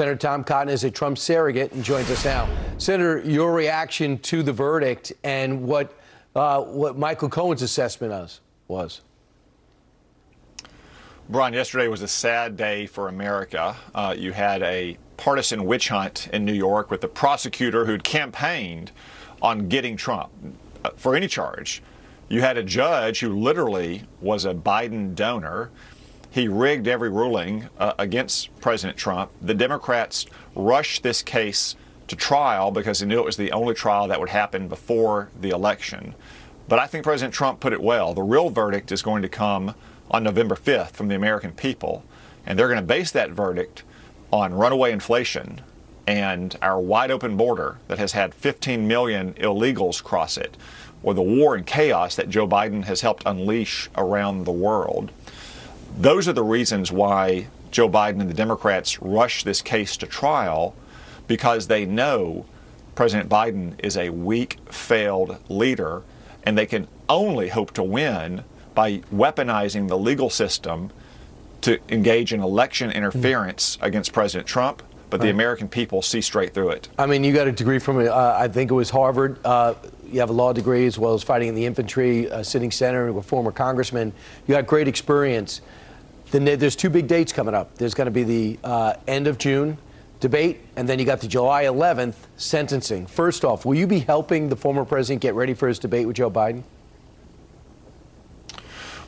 Senator Tom Cotton is a Trump surrogate and joins us now. Senator, your reaction to the verdict and what uh, what Michael Cohen's assessment was was. Brian, yesterday was a sad day for America. Uh, you had a partisan witch hunt in New York with the prosecutor who'd campaigned on getting Trump uh, for any charge. You had a judge who literally was a Biden donor. He rigged every ruling uh, against President Trump. The Democrats rushed this case to trial because they knew it was the only trial that would happen before the election. But I think President Trump put it well. The real verdict is going to come on November 5th from the American people. And they're going to base that verdict on runaway inflation and our wide open border that has had 15 million illegals cross it, or the war and chaos that Joe Biden has helped unleash around the world. Those are the reasons why Joe Biden and the Democrats rush this case to trial because they know President Biden is a weak, failed leader, and they can only hope to win by weaponizing the legal system to engage in election interference mm-hmm. against President Trump. But right. the American people see straight through it. I mean, you got a degree from, uh, I think it was Harvard. Uh, you have a law degree as well as fighting in the infantry, uh, sitting senator, a former congressman. You got great experience. Then there's two big dates coming up. There's going to be the uh, end of June debate, and then you got the July 11th sentencing. First off, will you be helping the former president get ready for his debate with Joe Biden?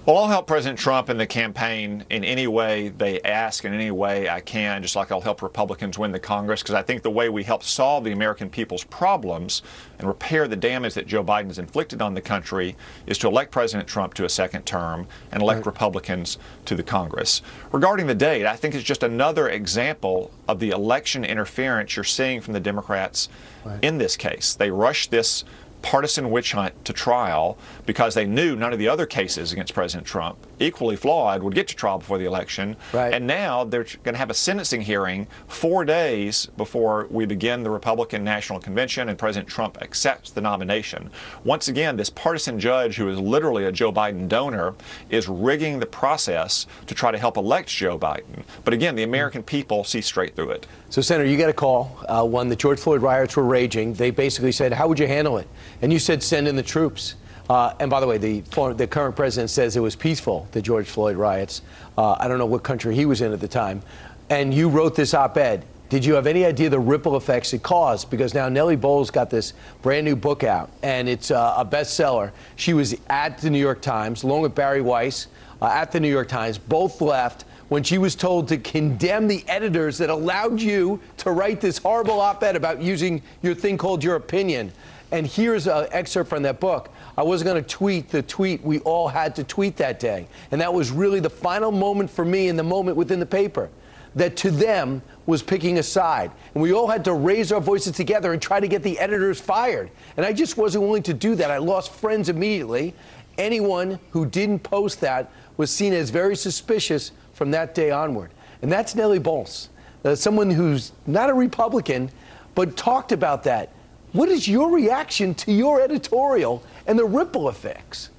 Well, I'll help President Trump in the campaign in any way they ask, in any way I can, just like I'll help Republicans win the Congress, because I think the way we help solve the American people's problems and repair the damage that Joe Biden has inflicted on the country is to elect President Trump to a second term and elect right. Republicans to the Congress. Regarding the date, I think it's just another example of the election interference you're seeing from the Democrats right. in this case. They rushed this partisan witch hunt to trial because they knew none of the other cases against President Trump, equally flawed, would get to trial before the election. Right. And now they're going to have a sentencing hearing four days before we begin the Republican National Convention and President Trump accepts the nomination. Once again, this partisan judge, who is literally a Joe Biden donor, is rigging the process to try to help elect Joe Biden. But again, the American people see straight through it. So, Senator, you got a call uh, when the George Floyd riots were raging. They basically said, How would you handle it? And you said, Send in the troops. Uh, and by the way, the, the current president says it was peaceful, the George Floyd riots. Uh, I don't know what country he was in at the time. And you wrote this op ed. Did you have any idea the ripple effects it caused? Because now Nellie Bowles got this brand new book out, and it's uh, a bestseller. She was at the New York Times, along with Bari Weiss, uh, at the New York Times. Both left when she was told to condemn the editors that allowed you to write this horrible op ed about using your thing called your opinion. And here's an excerpt from that book. I wasn't going to tweet the tweet we all had to tweet that day. And that was really the final moment for me in the moment within the paper that to them was picking a side. And we all had to raise our voices together and try to get the editors fired. And I just wasn't willing to do that. I lost friends immediately. Anyone who didn't post that was seen as very suspicious from that day onward. And that's Nellie Bowles, uh, someone who's not a Republican, but talked about that what is your reaction to your editorial and the ripple effects?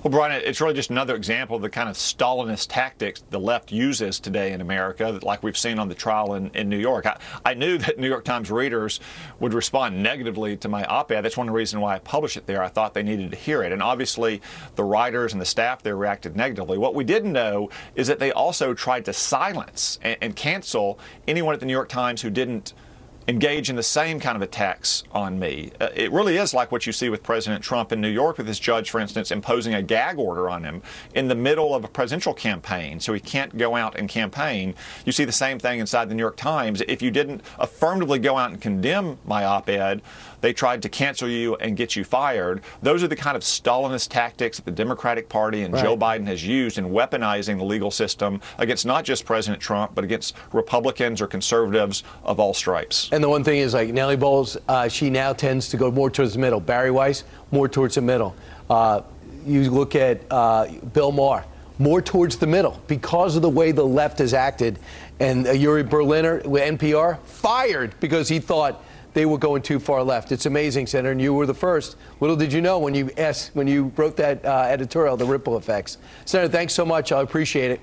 Well, Brian, it's really just another example of the kind of Stalinist tactics the left uses today in America, like we've seen on the trial in, in New York. I, I, knew that New York Times readers would respond negatively to my op ed. That's one reasons why I published it there. I thought they needed to hear it. And obviously, the writers and the staff there reacted negatively. What we didn't know is that they also tried to silence and, and cancel anyone at the New York Times who didn't engage in the same kind of attacks on me. Uh, it really is like what you see with President Trump in New York with his judge, for instance, imposing a gag order on him in the middle of a presidential campaign so he can't go out and campaign. You see the same thing inside the New York Times. If you didn't affirmatively go out and condemn my op ed, they tried to cancel you and get you fired. Those are the kind of Stalinist tactics that the Democratic Party and right. Joe Biden has used in weaponizing the legal system against not just President Trump, but against Republicans or conservatives of all stripes. And the one thing is, like Nellie Bowles, uh, she now tends to go more towards the middle. Bari Weiss, more towards the middle. Uh, you look at uh, Bill Maher, more towards the middle because of the way the left has acted. And uh, Uri Berliner with NPR fired because he thought they were going too far left. It's amazing, Senator, and you were the first. Little did you know when you asked, when you wrote that uh, editorial, the ripple effects. Senator, thanks so much. I appreciate it.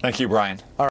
Thank you, Brian.